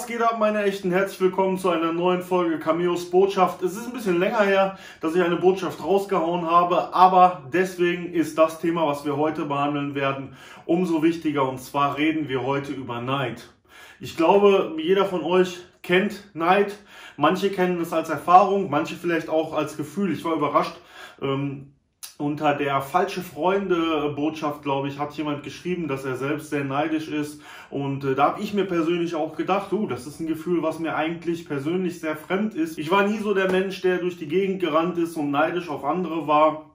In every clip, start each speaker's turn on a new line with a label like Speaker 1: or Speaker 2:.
Speaker 1: Was geht ab, meine Echten? Herzlich willkommen zu einer neuen Folge Cameos Botschaft. Es ist ein bisschen länger her, dass ich eine Botschaft rausgehauen habe, aber deswegen ist das Thema, was wir heute behandeln werden, umso wichtiger. Und zwar reden wir heute über Neid. Ich glaube, jeder von euch kennt Neid. Manche kennen es als Erfahrung, manche vielleicht auch als Gefühl. Ich war überrascht. Ähm, unter der falsche Freunde Botschaft, glaube ich, hat jemand geschrieben, dass er selbst sehr neidisch ist. Und äh, da habe ich mir persönlich auch gedacht, uh, das ist ein Gefühl, was mir eigentlich persönlich sehr fremd ist. Ich war nie so der Mensch, der durch die Gegend gerannt ist und neidisch auf andere war.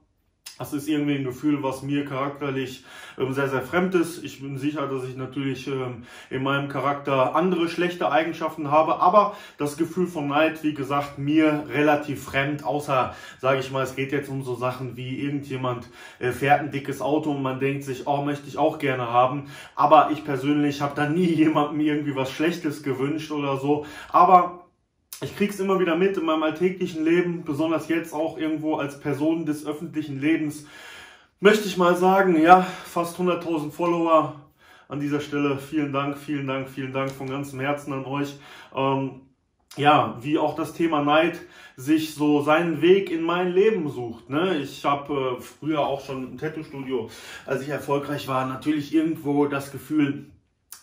Speaker 1: Das ist irgendwie ein Gefühl, was mir charakterlich ähm, sehr, sehr fremd ist. Ich bin sicher, dass ich natürlich ähm, in meinem Charakter andere schlechte Eigenschaften habe, aber das Gefühl von Neid, wie gesagt, mir relativ fremd, außer, sage ich mal, es geht jetzt um so Sachen wie irgendjemand äh, fährt ein dickes Auto und man denkt sich, oh, möchte ich auch gerne haben. Aber ich persönlich habe da nie jemandem irgendwie was Schlechtes gewünscht oder so. Aber ich krieg's immer wieder mit in meinem alltäglichen Leben, besonders jetzt auch irgendwo als Person des öffentlichen Lebens, möchte ich mal sagen, ja, fast 100.000 Follower an dieser Stelle. Vielen Dank, vielen Dank, vielen Dank von ganzem Herzen an euch. Ähm, ja, wie auch das Thema Neid sich so seinen Weg in mein Leben sucht. Ne? Ich habe äh, früher auch schon im Tattoo-Studio, als ich erfolgreich war, natürlich irgendwo das Gefühl,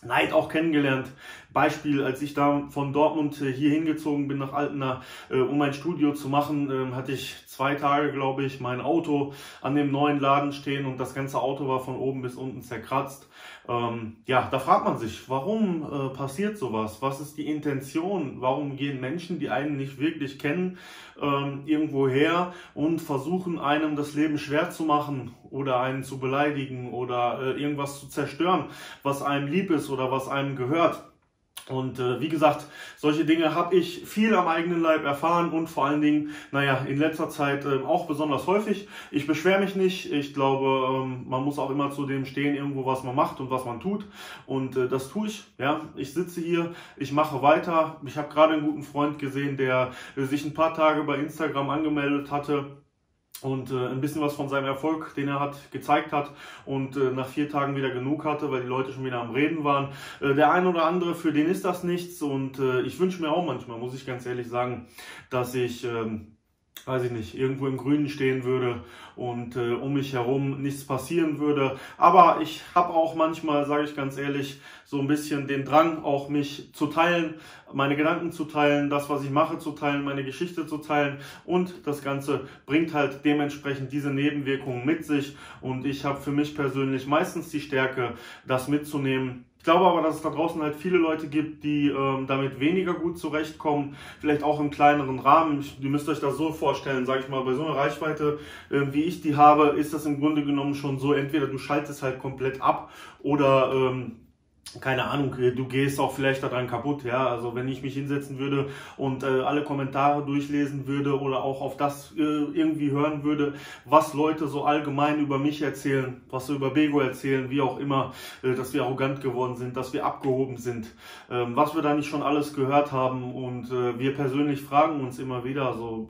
Speaker 1: Neid auch kennengelernt. Beispiel, als ich da von Dortmund äh, hier hingezogen bin nach Altena, äh, um mein Studio zu machen, ähm, hatte ich zwei Tage, glaube ich, mein Auto an dem neuen Laden stehen und das ganze Auto war von oben bis unten zerkratzt. Ähm, ja, da fragt man sich, warum äh, passiert sowas? Was ist die Intention? Warum gehen Menschen, die einen nicht wirklich kennen, ähm, irgendwo her und versuchen einem das Leben schwer zu machen oder einen zu beleidigen oder äh, irgendwas zu zerstören, was einem lieb ist oder was einem gehört? Und äh, wie gesagt, solche Dinge habe ich viel am eigenen Leib erfahren und vor allen Dingen, naja, in letzter Zeit äh, auch besonders häufig. Ich beschwere mich nicht. Ich glaube, ähm, man muss auch immer zu dem stehen, irgendwo was man macht und was man tut. Und äh, das tue ich. Ja, ich sitze hier, ich mache weiter. Ich habe gerade einen guten Freund gesehen, der äh, sich ein paar Tage bei Instagram angemeldet hatte und äh, ein bisschen was von seinem Erfolg, den er hat, gezeigt hat und äh, nach vier Tagen wieder genug hatte, weil die Leute schon wieder am Reden waren. Äh, der ein oder andere, für den ist das nichts und äh, ich wünsche mir auch manchmal, muss ich ganz ehrlich sagen, dass ich... Ähm, weiß ich nicht, irgendwo im Grünen stehen würde und äh, um mich herum nichts passieren würde. Aber ich habe auch manchmal, sage ich ganz ehrlich, so ein bisschen den Drang, auch mich zu teilen, meine Gedanken zu teilen, das, was ich mache, zu teilen, meine Geschichte zu teilen. Und das Ganze bringt halt dementsprechend diese Nebenwirkungen mit sich. Und ich habe für mich persönlich meistens die Stärke, das mitzunehmen ich glaube aber, dass es da draußen halt viele Leute gibt, die ähm, damit weniger gut zurechtkommen, vielleicht auch im kleineren Rahmen. Ihr müsst euch das so vorstellen, sage ich mal, bei so einer Reichweite, äh, wie ich die habe, ist das im Grunde genommen schon so, entweder du schaltest halt komplett ab oder ähm, keine Ahnung, du gehst auch vielleicht daran kaputt, ja. Also wenn ich mich hinsetzen würde und äh, alle Kommentare durchlesen würde oder auch auf das äh, irgendwie hören würde, was Leute so allgemein über mich erzählen, was sie über Bego erzählen, wie auch immer, äh, dass wir arrogant geworden sind, dass wir abgehoben sind, ähm, was wir da nicht schon alles gehört haben und äh, wir persönlich fragen uns immer wieder so,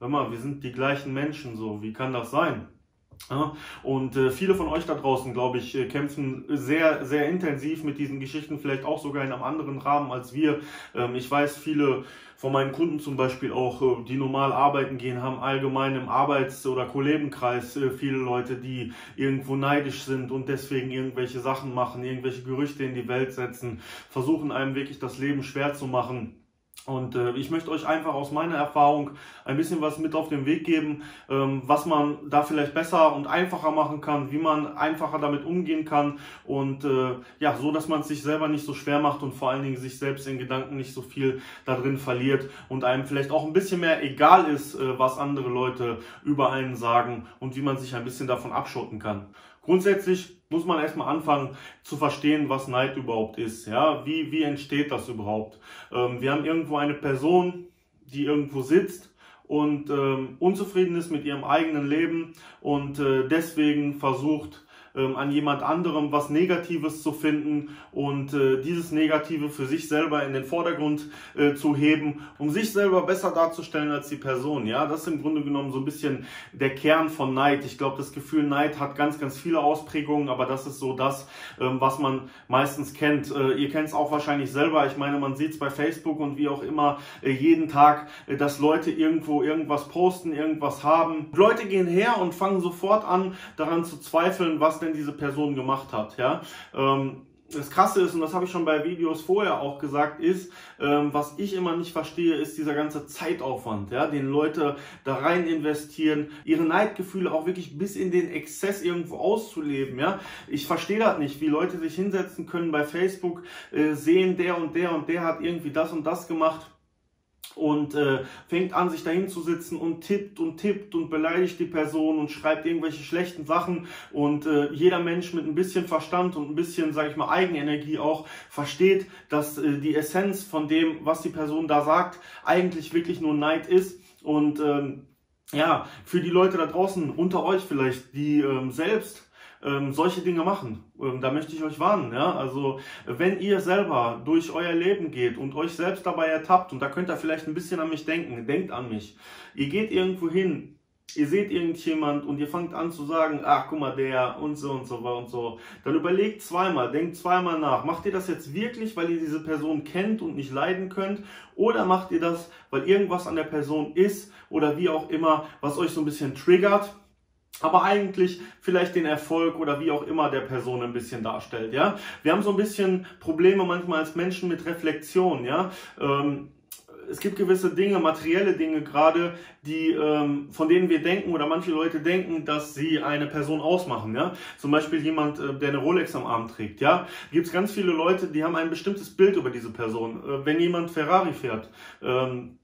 Speaker 1: hör mal, wir sind die gleichen Menschen, so, wie kann das sein? Ja, und äh, viele von euch da draußen, glaube ich, äh, kämpfen sehr, sehr intensiv mit diesen Geschichten, vielleicht auch sogar in einem anderen Rahmen als wir. Ähm, ich weiß, viele von meinen Kunden zum Beispiel auch, äh, die normal arbeiten gehen, haben allgemein im Arbeits- oder Kollegenkreis äh, viele Leute, die irgendwo neidisch sind und deswegen irgendwelche Sachen machen, irgendwelche Gerüchte in die Welt setzen, versuchen einem wirklich das Leben schwer zu machen. Und äh, ich möchte euch einfach aus meiner Erfahrung ein bisschen was mit auf den Weg geben, ähm, was man da vielleicht besser und einfacher machen kann, wie man einfacher damit umgehen kann und äh, ja, so, dass man es sich selber nicht so schwer macht und vor allen Dingen sich selbst in Gedanken nicht so viel da drin verliert und einem vielleicht auch ein bisschen mehr egal ist, äh, was andere Leute über einen sagen und wie man sich ein bisschen davon abschotten kann. Grundsätzlich muss man erstmal anfangen zu verstehen, was Neid überhaupt ist. Ja, wie, wie entsteht das überhaupt? Ähm, wir haben irgendwo eine Person, die irgendwo sitzt und ähm, unzufrieden ist mit ihrem eigenen Leben und äh, deswegen versucht, ähm, an jemand anderem was Negatives zu finden und äh, dieses Negative für sich selber in den Vordergrund äh, zu heben, um sich selber besser darzustellen als die Person. Ja, das ist im Grunde genommen so ein bisschen der Kern von Neid. Ich glaube, das Gefühl Neid hat ganz, ganz viele Ausprägungen, aber das ist so das, ähm, was man meistens kennt. Äh, ihr kennt es auch wahrscheinlich selber. Ich meine, man sieht es bei Facebook und wie auch immer äh, jeden Tag, äh, dass Leute irgendwo irgendwas posten, irgendwas haben. Leute gehen her und fangen sofort an, daran zu zweifeln, was denn diese Person gemacht hat. Ja. Ähm, das Krasse ist, und das habe ich schon bei Videos vorher auch gesagt, ist, ähm, was ich immer nicht verstehe, ist dieser ganze Zeitaufwand, ja, den Leute da rein investieren, ihre Neidgefühle auch wirklich bis in den Exzess irgendwo auszuleben, ja. Ich verstehe das nicht, wie Leute sich hinsetzen können bei Facebook, äh, sehen, der und der und der hat irgendwie das und das gemacht und äh, fängt an, sich dahin zu sitzen und tippt und tippt und beleidigt die Person und schreibt irgendwelche schlechten Sachen. Und äh, jeder Mensch mit ein bisschen Verstand und ein bisschen, sage ich mal, Eigenenergie auch versteht, dass äh, die Essenz von dem, was die Person da sagt, eigentlich wirklich nur Neid ist. Und ähm, ja, für die Leute da draußen unter euch vielleicht, die ähm, selbst ähm, solche Dinge machen. Ähm, da möchte ich euch warnen. Ja? Also wenn ihr selber durch euer Leben geht und euch selbst dabei ertappt, und da könnt ihr vielleicht ein bisschen an mich denken, denkt an mich. Ihr geht irgendwo hin, ihr seht irgendjemand und ihr fangt an zu sagen, ach guck mal, der und so und so und so. Dann überlegt zweimal, denkt zweimal nach. Macht ihr das jetzt wirklich, weil ihr diese Person kennt und nicht leiden könnt? Oder macht ihr das, weil irgendwas an der Person ist oder wie auch immer, was euch so ein bisschen triggert? Aber eigentlich vielleicht den Erfolg oder wie auch immer der Person ein bisschen darstellt, ja. Wir haben so ein bisschen Probleme manchmal als Menschen mit Reflexion, ja. Ähm, es gibt gewisse Dinge, materielle Dinge gerade, die ähm, von denen wir denken oder manche Leute denken, dass sie eine Person ausmachen. Ja, zum Beispiel jemand, äh, der eine Rolex am Arm trägt. Ja, gibt es ganz viele Leute, die haben ein bestimmtes Bild über diese Person. Äh, wenn jemand Ferrari fährt, ähm,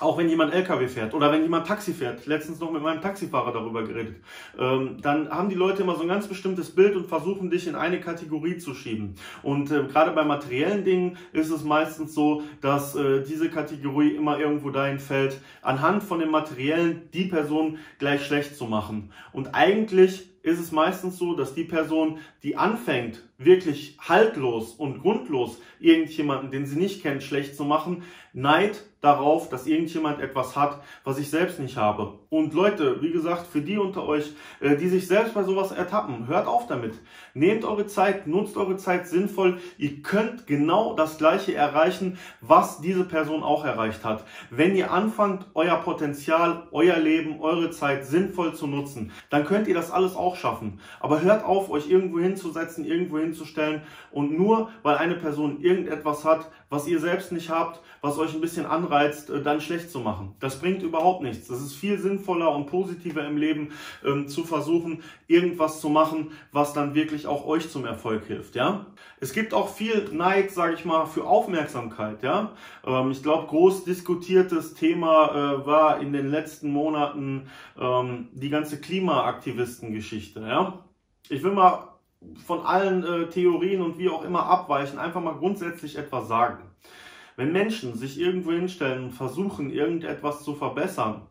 Speaker 1: auch wenn jemand LKW fährt oder wenn jemand Taxi fährt, letztens noch mit meinem Taxifahrer darüber geredet, ähm, dann haben die Leute immer so ein ganz bestimmtes Bild und versuchen dich in eine Kategorie zu schieben. Und äh, gerade bei materiellen Dingen ist es meistens so, dass äh, diese Kategorie immer irgendwo dahin fällt, anhand von dem Materiellen die Person gleich schlecht zu machen. Und eigentlich ist es meistens so, dass die Person, die anfängt, wirklich haltlos und grundlos irgendjemanden, den sie nicht kennt, schlecht zu machen, Neid darauf, dass irgendjemand etwas hat, was ich selbst nicht habe. Und Leute, wie gesagt, für die unter euch, äh, die sich selbst bei sowas ertappen, hört auf damit. Nehmt eure Zeit, nutzt eure Zeit sinnvoll. Ihr könnt genau das Gleiche erreichen, was diese Person auch erreicht hat. Wenn ihr anfangt, euer Potenzial, euer Leben, eure Zeit sinnvoll zu nutzen, dann könnt ihr das alles auch schaffen. Aber hört auf, euch irgendwo hinzusetzen, irgendwo hinzustellen und nur, weil eine Person irgendetwas hat, was ihr selbst nicht habt, was euch ein bisschen anreizt, äh, dann schlecht zu machen. Das bringt überhaupt nichts. Das ist viel sinnvoller und positiver im Leben ähm, zu versuchen, irgendwas zu machen, was dann wirklich auch euch zum Erfolg hilft. Ja, es gibt auch viel Neid, sage ich mal, für Aufmerksamkeit. Ja, ähm, ich glaube, groß diskutiertes Thema äh, war in den letzten Monaten ähm, die ganze Klimaaktivistengeschichte. Ja, ich will mal von allen äh, Theorien und wie auch immer abweichen, einfach mal grundsätzlich etwas sagen. Wenn Menschen sich irgendwo hinstellen und versuchen, irgendetwas zu verbessern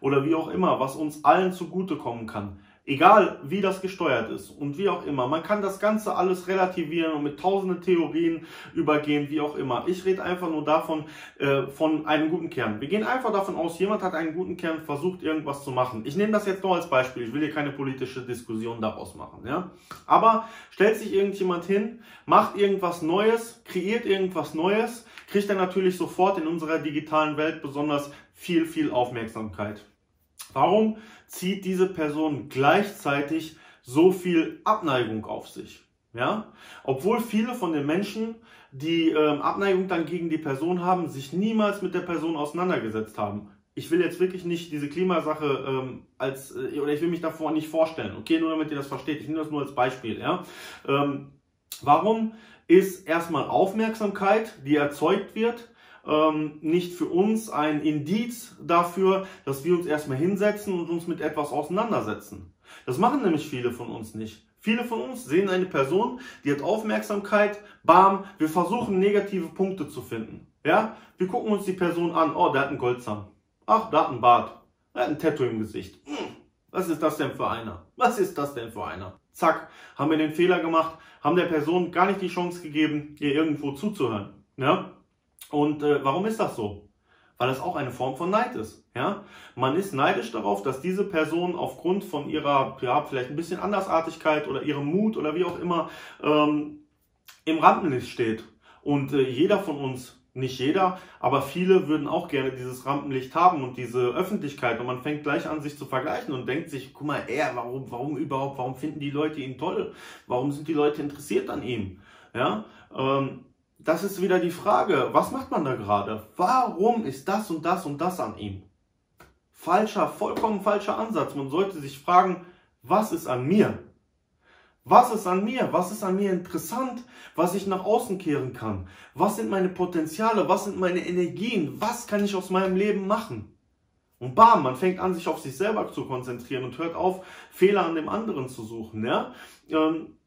Speaker 1: oder wie auch immer, was uns allen zugutekommen kann, egal wie das gesteuert ist und wie auch immer, man kann das Ganze alles relativieren und mit tausenden Theorien übergehen, wie auch immer. Ich rede einfach nur davon, äh, von einem guten Kern. Wir gehen einfach davon aus, jemand hat einen guten Kern, versucht irgendwas zu machen. Ich nehme das jetzt nur als Beispiel, ich will hier keine politische Diskussion daraus machen. Ja? Aber stellt sich irgendjemand hin, macht irgendwas Neues, kreiert irgendwas Neues, kriegt er natürlich sofort in unserer digitalen Welt besonders viel, viel Aufmerksamkeit. Warum zieht diese Person gleichzeitig so viel Abneigung auf sich? Ja, obwohl viele von den Menschen, die ähm, Abneigung dann gegen die Person haben, sich niemals mit der Person auseinandergesetzt haben. Ich will jetzt wirklich nicht diese Klimasache ähm, als, äh, oder ich will mich davor nicht vorstellen, okay, nur damit ihr das versteht. Ich nehme das nur als Beispiel, ja. Ähm, warum ist erstmal Aufmerksamkeit, die erzeugt wird, ähm, nicht für uns ein Indiz dafür, dass wir uns erstmal hinsetzen und uns mit etwas auseinandersetzen. Das machen nämlich viele von uns nicht. Viele von uns sehen eine Person, die hat Aufmerksamkeit, bam, wir versuchen negative Punkte zu finden. Ja, wir gucken uns die Person an, oh, der hat einen Goldzahn. Ach, der hat einen Bart. Der hat ein Tattoo im Gesicht. Hm, Was ist das denn für einer? Was ist das denn für einer? Zack, haben wir den Fehler gemacht, haben der Person gar nicht die Chance gegeben, ihr irgendwo zuzuhören. Ja? Und äh, warum ist das so? Weil es auch eine Form von Neid ist. Ja? Man ist neidisch darauf, dass diese Person aufgrund von ihrer, ja, vielleicht ein bisschen Andersartigkeit oder ihrem Mut oder wie auch immer ähm, im Rampenlicht steht. Und äh, jeder von uns nicht jeder, aber viele würden auch gerne dieses Rampenlicht haben und diese Öffentlichkeit. Und man fängt gleich an, sich zu vergleichen und denkt sich, guck mal, er, warum, warum überhaupt, warum finden die Leute ihn toll? Warum sind die Leute interessiert an ihm? Ja, ähm, das ist wieder die Frage, was macht man da gerade? Warum ist das und das und das an ihm? Falscher, vollkommen falscher Ansatz. Man sollte sich fragen, was ist an mir? Was ist an mir? Was ist an mir interessant, was ich nach außen kehren kann? Was sind meine Potenziale? Was sind meine Energien? Was kann ich aus meinem Leben machen? Und bam, man fängt an, sich auf sich selber zu konzentrieren und hört auf, Fehler an dem anderen zu suchen. Ja? Ähm,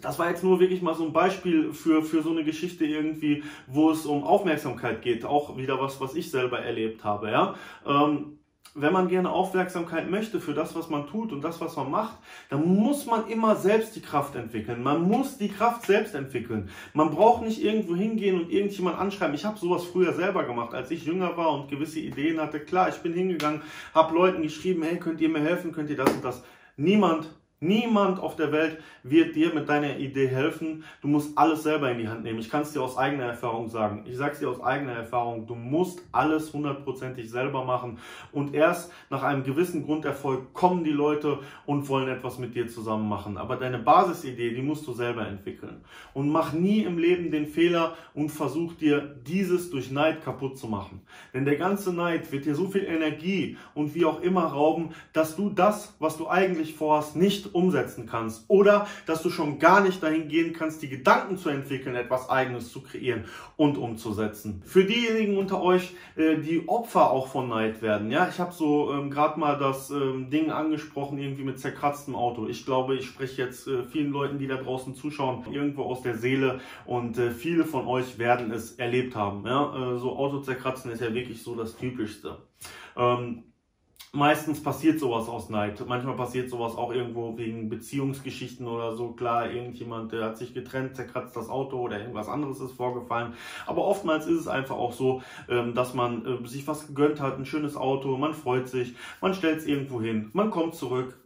Speaker 1: das war jetzt nur wirklich mal so ein Beispiel für, für so eine Geschichte irgendwie, wo es um Aufmerksamkeit geht. Auch wieder was, was ich selber erlebt habe. Ja? Ähm, wenn man gerne Aufmerksamkeit möchte für das, was man tut und das, was man macht, dann muss man immer selbst die Kraft entwickeln. Man muss die Kraft selbst entwickeln. Man braucht nicht irgendwo hingehen und irgendjemand anschreiben. Ich habe sowas früher selber gemacht, als ich jünger war und gewisse Ideen hatte. Klar, ich bin hingegangen, habe Leuten geschrieben, hey, könnt ihr mir helfen, könnt ihr das und das. Niemand Niemand auf der Welt wird dir mit deiner Idee helfen. Du musst alles selber in die Hand nehmen. Ich kann es dir aus eigener Erfahrung sagen. Ich sage es dir aus eigener Erfahrung. Du musst alles hundertprozentig selber machen. Und erst nach einem gewissen Grunderfolg kommen die Leute und wollen etwas mit dir zusammen machen. Aber deine Basisidee, die musst du selber entwickeln. Und mach nie im Leben den Fehler und versuch dir dieses durch Neid kaputt zu machen. Denn der ganze Neid wird dir so viel Energie und wie auch immer rauben, dass du das, was du eigentlich vorhast, nicht umsetzen kannst. Oder dass du schon gar nicht dahin gehen kannst, die Gedanken zu entwickeln, etwas Eigenes zu kreieren und umzusetzen. Für diejenigen unter euch, äh, die Opfer auch von Neid werden, ja, ich habe so ähm, gerade mal das ähm, Ding angesprochen, irgendwie mit zerkratztem Auto. Ich glaube, ich spreche jetzt äh, vielen Leuten, die da draußen zuschauen, irgendwo aus der Seele und äh, viele von euch werden es erlebt haben. Ja? Äh, so Auto zerkratzen ist ja wirklich so das Typischste. Ähm, meistens passiert sowas aus Neid. Manchmal passiert sowas auch irgendwo wegen Beziehungsgeschichten oder so. Klar, irgendjemand, der hat sich getrennt, zerkratzt das Auto oder irgendwas anderes ist vorgefallen. Aber oftmals ist es einfach auch so, ähm, dass man äh, sich was gegönnt hat, ein schönes Auto, man freut sich, man stellt es irgendwo hin, man kommt zurück.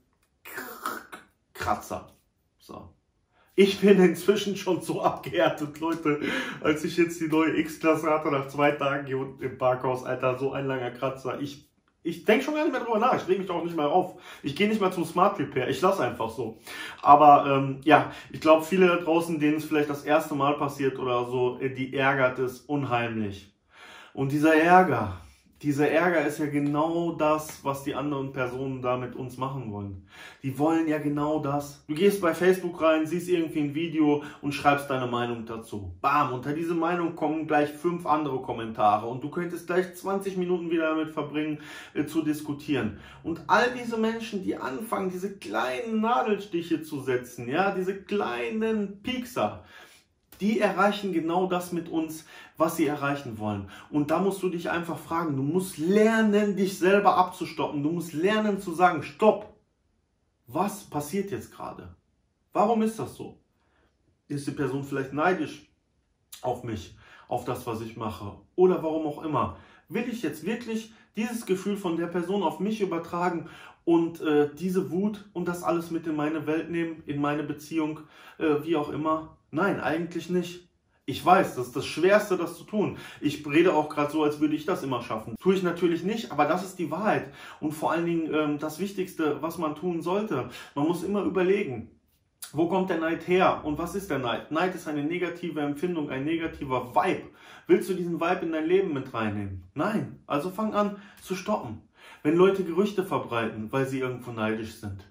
Speaker 1: Kratzer. So. Ich bin inzwischen schon so abgehärtet, Leute. Als ich jetzt die neue X-Klasse hatte, nach zwei Tagen hier unten im Parkhaus, Alter, so ein langer Kratzer. Ich ich denke schon gar nicht mehr drüber nach. Ich reg mich auch nicht mehr auf. Ich gehe nicht mehr zum Smart Repair. Ich lasse einfach so. Aber ähm, ja, ich glaube, viele da draußen, denen es vielleicht das erste Mal passiert oder so, äh, die ärgert es unheimlich. Und dieser Ärger, dieser Ärger ist ja genau das, was die anderen Personen da mit uns machen wollen. Die wollen ja genau das. Du gehst bei Facebook rein, siehst irgendwie ein Video und schreibst deine Meinung dazu. Bam, unter diese Meinung kommen gleich fünf andere Kommentare und du könntest gleich 20 Minuten wieder damit verbringen, äh, zu diskutieren. Und all diese Menschen, die anfangen, diese kleinen Nadelstiche zu setzen, ja, diese kleinen Piekser, die erreichen genau das mit uns, was sie erreichen wollen. Und da musst du dich einfach fragen, du musst lernen, dich selber abzustoppen. Du musst lernen zu sagen, stopp. Was passiert jetzt gerade? Warum ist das so? Ist die Person vielleicht neidisch auf mich, auf das, was ich mache? Oder warum auch immer? Will ich jetzt wirklich dieses Gefühl von der Person auf mich übertragen und äh, diese Wut und das alles mit in meine Welt nehmen, in meine Beziehung, äh, wie auch immer? Nein, eigentlich nicht. Ich weiß, das ist das Schwerste, das zu tun. Ich rede auch gerade so, als würde ich das immer schaffen. Tue ich natürlich nicht, aber das ist die Wahrheit. Und vor allen Dingen ähm, das Wichtigste, was man tun sollte. Man muss immer überlegen, wo kommt der Neid her und was ist der Neid? Neid ist eine negative Empfindung, ein negativer Vibe. Willst du diesen Vibe in dein Leben mit reinnehmen? Nein. Also fang an zu stoppen. Wenn Leute Gerüchte verbreiten, weil sie irgendwo neidisch sind,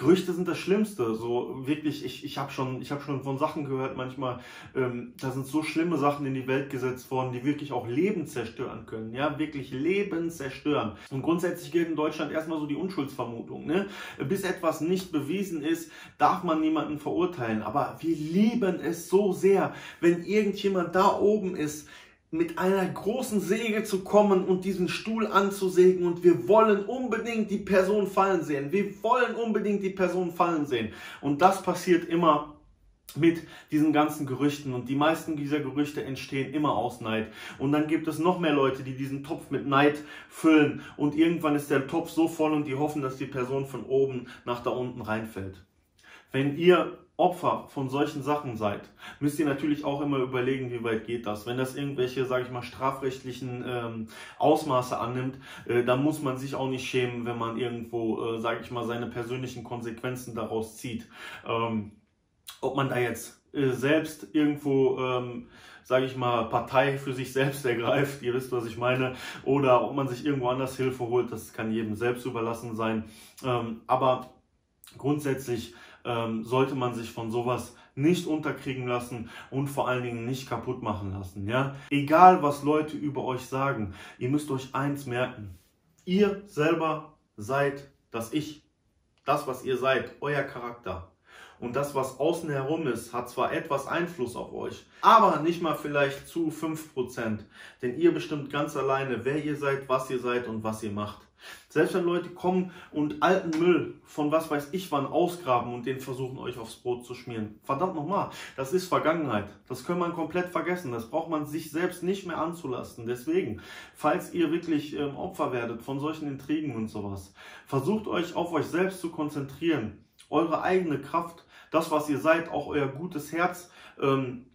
Speaker 1: Gerüchte sind das Schlimmste. So wirklich, ich, ich habe schon, ich hab schon von Sachen gehört, manchmal, ähm, da sind so schlimme Sachen in die Welt gesetzt worden, die wirklich auch Leben zerstören können. Ja, wirklich Leben zerstören. Und grundsätzlich gilt in Deutschland erstmal so die Unschuldsvermutung. Ne? Bis etwas nicht bewiesen ist, darf man niemanden verurteilen. Aber wir lieben es so sehr, wenn irgendjemand da oben ist, mit einer großen Säge zu kommen und diesen Stuhl anzusägen und wir wollen unbedingt die Person fallen sehen. Wir wollen unbedingt die Person fallen sehen. Und das passiert immer mit diesen ganzen Gerüchten und die meisten dieser Gerüchte entstehen immer aus Neid. Und dann gibt es noch mehr Leute, die diesen Topf mit Neid füllen und irgendwann ist der Topf so voll und die hoffen, dass die Person von oben nach da unten reinfällt. Wenn ihr Opfer von solchen Sachen seid, müsst ihr natürlich auch immer überlegen, wie weit geht das. Wenn das irgendwelche, sage ich mal, strafrechtlichen ähm, Ausmaße annimmt, äh, dann muss man sich auch nicht schämen, wenn man irgendwo, äh, sage ich mal, seine persönlichen Konsequenzen daraus zieht. Ähm, ob man da jetzt äh, selbst irgendwo, ähm, sage ich mal, Partei für sich selbst ergreift, ihr wisst, was ich meine, oder ob man sich irgendwo anders Hilfe holt, das kann jedem selbst überlassen sein. Ähm, aber grundsätzlich ähm, sollte man sich von sowas nicht unterkriegen lassen und vor allen Dingen nicht kaputt machen lassen. Ja? Egal, was Leute über euch sagen, ihr müsst euch eins merken. Ihr selber seid das Ich. Das, was ihr seid, euer Charakter. Und das, was außen herum ist, hat zwar etwas Einfluss auf euch, aber nicht mal vielleicht zu 5%. Denn ihr bestimmt ganz alleine, wer ihr seid, was ihr seid und was ihr macht. Selbst wenn Leute kommen und alten Müll von was weiß ich wann ausgraben und den versuchen euch aufs Brot zu schmieren. Verdammt nochmal, das ist Vergangenheit. Das kann man komplett vergessen. Das braucht man sich selbst nicht mehr anzulasten. Deswegen, falls ihr wirklich ähm, Opfer werdet von solchen Intrigen und sowas, versucht euch auf euch selbst zu konzentrieren. Eure eigene Kraft, das was ihr seid, auch euer gutes Herz ähm,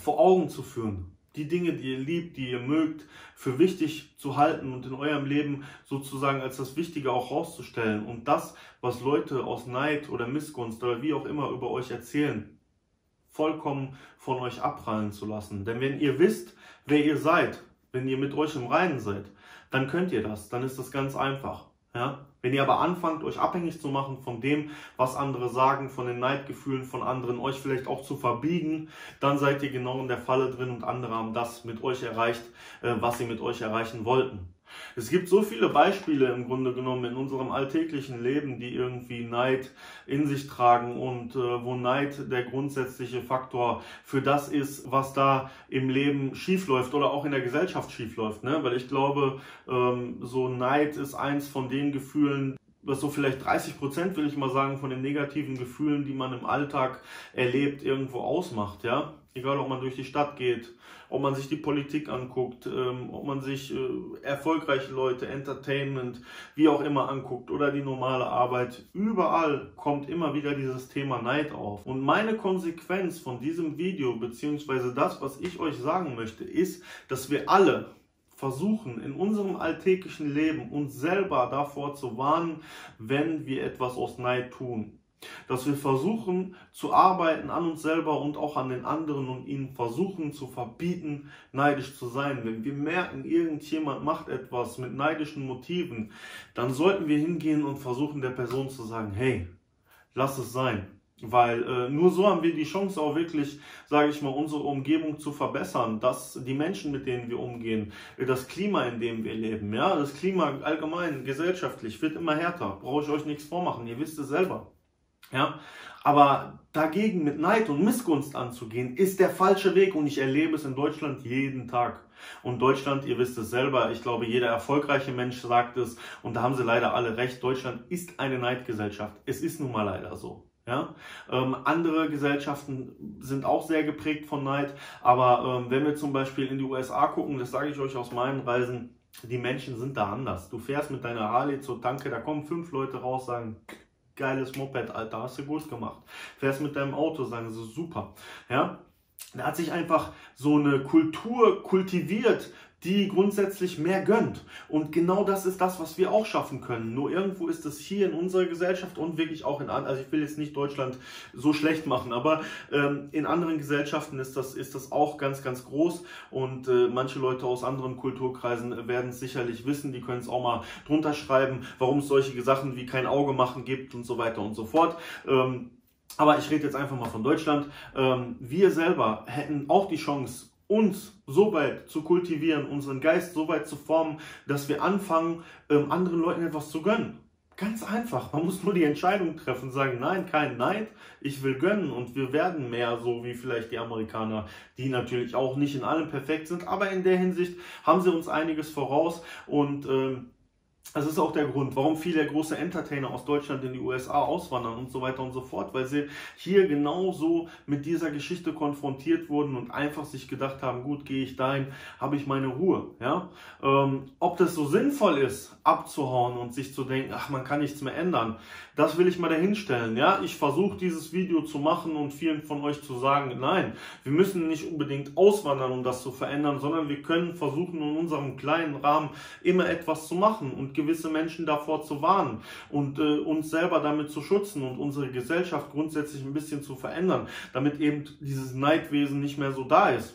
Speaker 1: vor Augen zu führen die Dinge, die ihr liebt, die ihr mögt, für wichtig zu halten und in eurem Leben sozusagen als das Wichtige auch rauszustellen. Und das, was Leute aus Neid oder Missgunst oder wie auch immer über euch erzählen, vollkommen von euch abprallen zu lassen. Denn wenn ihr wisst, wer ihr seid, wenn ihr mit euch im Reinen seid, dann könnt ihr das. Dann ist das ganz einfach. Ja? Wenn ihr aber anfangt, euch abhängig zu machen von dem, was andere sagen, von den Neidgefühlen von anderen, euch vielleicht auch zu verbiegen, dann seid ihr genau in der Falle drin und andere haben das mit euch erreicht, äh, was sie mit euch erreichen wollten. Es gibt so viele Beispiele im Grunde genommen in unserem alltäglichen Leben, die irgendwie Neid in sich tragen und äh, wo Neid der grundsätzliche Faktor für das ist, was da im Leben schiefläuft oder auch in der Gesellschaft schiefläuft. Ne? Weil ich glaube, ähm, so Neid ist eins von den Gefühlen, was so vielleicht 30 Prozent, will ich mal sagen, von den negativen Gefühlen, die man im Alltag erlebt, irgendwo ausmacht, ja. Egal, ob man durch die Stadt geht, ob man sich die Politik anguckt, ähm, ob man sich äh, erfolgreiche Leute, Entertainment, wie auch immer anguckt oder die normale Arbeit. Überall kommt immer wieder dieses Thema Neid auf. Und meine Konsequenz von diesem Video, beziehungsweise das, was ich euch sagen möchte, ist, dass wir alle versuchen, in unserem alltäglichen Leben uns selber davor zu warnen, wenn wir etwas aus Neid tun. Dass wir versuchen zu arbeiten an uns selber und auch an den anderen und ihnen versuchen zu verbieten, neidisch zu sein. Wenn wir merken, irgendjemand macht etwas mit neidischen Motiven, dann sollten wir hingehen und versuchen der Person zu sagen, hey, lass es sein. Weil äh, nur so haben wir die Chance auch wirklich, sage ich mal, unsere Umgebung zu verbessern, dass die Menschen, mit denen wir umgehen, das Klima, in dem wir leben, ja, das Klima allgemein, gesellschaftlich, wird immer härter. Brauche ich euch nichts vormachen, ihr wisst es selber. Ja, aber dagegen mit Neid und Missgunst anzugehen, ist der falsche Weg und ich erlebe es in Deutschland jeden Tag. Und Deutschland, ihr wisst es selber, ich glaube, jeder erfolgreiche Mensch sagt es und da haben sie leider alle recht. Deutschland ist eine Neidgesellschaft. Es ist nun mal leider so. Ja? Ähm, andere Gesellschaften sind auch sehr geprägt von Neid, aber ähm, wenn wir zum Beispiel in die USA gucken, das sage ich euch aus meinen Reisen, die Menschen sind da anders. Du fährst mit deiner Harley zur Tanke, da kommen fünf Leute raus, sagen, geiles Moped, Alter, hast du gut gemacht. Fährst mit deinem Auto, sagen sie, super. Ja, da hat sich einfach so eine Kultur kultiviert, die grundsätzlich mehr gönnt. Und genau das ist das, was wir auch schaffen können. Nur irgendwo ist es hier in unserer Gesellschaft und wirklich auch in anderen, also ich will jetzt nicht Deutschland so schlecht machen, aber ähm, in anderen Gesellschaften ist das, ist das auch ganz, ganz groß und äh, manche Leute aus anderen Kulturkreisen werden es sicherlich wissen, die können es auch mal drunter schreiben, warum es solche Sachen wie kein Auge machen gibt und so weiter und so fort. Ähm, aber ich rede jetzt einfach mal von Deutschland. Ähm, wir selber hätten auch die Chance, uns so weit zu kultivieren, unseren Geist so weit zu formen, dass wir anfangen, ähm, anderen Leuten etwas zu gönnen. Ganz einfach. Man muss nur die Entscheidung treffen, sagen, nein, kein Neid, ich will gönnen und wir werden mehr so wie vielleicht die Amerikaner, die natürlich auch nicht in allem perfekt sind, aber in der Hinsicht haben sie uns einiges voraus und ähm, das ist auch der Grund, warum viele große Entertainer aus Deutschland in die USA auswandern und so weiter und so fort, weil sie hier genauso mit dieser Geschichte konfrontiert wurden und einfach sich gedacht haben, gut, gehe ich dahin, habe ich meine Ruhe. Ja? Ähm, ob das so sinnvoll ist, abzuhauen und sich zu denken, ach, man kann nichts mehr ändern, das will ich mal dahinstellen. Ja? Ich versuche dieses Video zu machen und vielen von euch zu sagen, nein, wir müssen nicht unbedingt auswandern, um das zu verändern, sondern wir können versuchen, in unserem kleinen Rahmen immer etwas zu machen und gewisse Menschen davor zu warnen und äh, uns selber damit zu schützen und unsere Gesellschaft grundsätzlich ein bisschen zu verändern, damit eben dieses Neidwesen nicht mehr so da ist.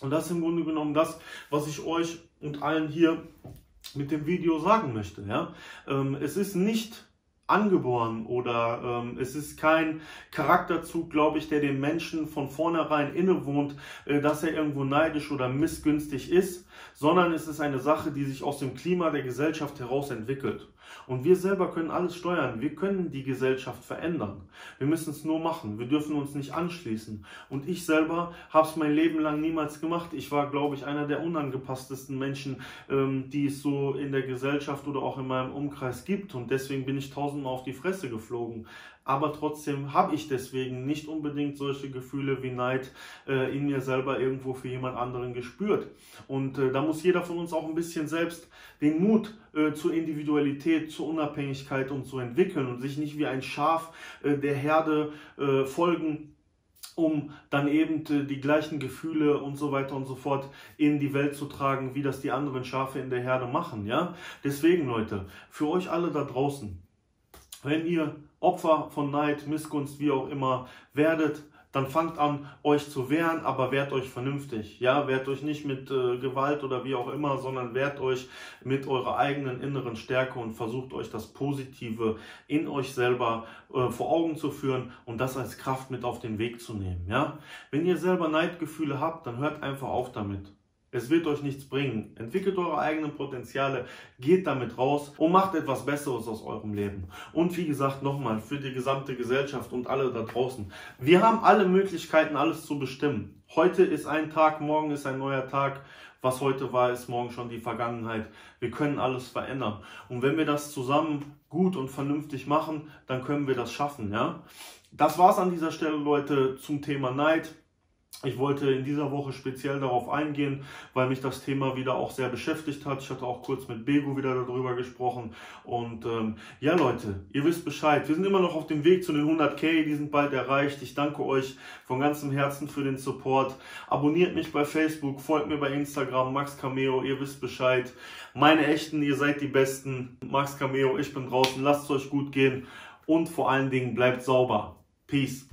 Speaker 1: Und das ist im Grunde genommen das, was ich euch und allen hier mit dem Video sagen möchte. Ja? Ähm, es ist nicht angeboren oder ähm, es ist kein Charakterzug, glaube ich, der dem Menschen von vornherein innewohnt, äh, dass er irgendwo neidisch oder missgünstig ist, sondern es ist eine Sache, die sich aus dem Klima der Gesellschaft heraus entwickelt. Und wir selber können alles steuern. Wir können die Gesellschaft verändern. Wir müssen es nur machen. Wir dürfen uns nicht anschließen. Und ich selber habe es mein Leben lang niemals gemacht. Ich war, glaube ich, einer der unangepasstesten Menschen, ähm, die es so in der Gesellschaft oder auch in meinem Umkreis gibt. Und deswegen bin ich tausendmal auf die Fresse geflogen aber trotzdem habe ich deswegen nicht unbedingt solche Gefühle wie Neid äh, in mir selber irgendwo für jemand anderen gespürt. Und äh, da muss jeder von uns auch ein bisschen selbst den Mut äh, zur Individualität, zur Unabhängigkeit und zu entwickeln und sich nicht wie ein Schaf äh, der Herde äh, folgen um dann eben äh, die gleichen Gefühle und so weiter und so fort in die Welt zu tragen, wie das die anderen Schafe in der Herde machen, ja? Deswegen, Leute, für euch alle da draußen, wenn ihr Opfer von Neid, Missgunst, wie auch immer werdet, dann fangt an, euch zu wehren, aber wehrt euch vernünftig. Ja, wehrt euch nicht mit äh, Gewalt oder wie auch immer, sondern wehrt euch mit eurer eigenen inneren Stärke und versucht euch das Positive in euch selber äh, vor Augen zu führen und das als Kraft mit auf den Weg zu nehmen. Ja, wenn ihr selber Neidgefühle habt, dann hört einfach auf damit. Es wird euch nichts bringen. Entwickelt eure eigenen Potenziale, geht damit raus und macht etwas Besseres aus eurem Leben. Und wie gesagt, nochmal, für die gesamte Gesellschaft und alle da draußen. Wir haben alle Möglichkeiten, alles zu bestimmen. Heute ist ein Tag, morgen ist ein neuer Tag. Was heute war, ist morgen schon die Vergangenheit. Wir können alles verändern. Und wenn wir das zusammen gut und vernünftig machen, dann können wir das schaffen, ja? Das war's an dieser Stelle, Leute, zum Thema Neid. Ich wollte in dieser Woche speziell darauf eingehen, weil mich das Thema wieder auch sehr beschäftigt hat. Ich hatte auch kurz mit Bego wieder darüber gesprochen. Und ähm, ja, Leute, ihr wisst Bescheid. Wir sind immer noch auf dem Weg zu den 100k. Die sind bald erreicht. Ich danke euch von ganzem Herzen für den Support. Abonniert mich bei Facebook, folgt mir bei Instagram, Max Cameo. Ihr wisst Bescheid. Meine Echten, ihr seid die Besten. Max Cameo, ich bin draußen. Lasst es euch gut gehen. Und vor allen Dingen bleibt sauber. Peace.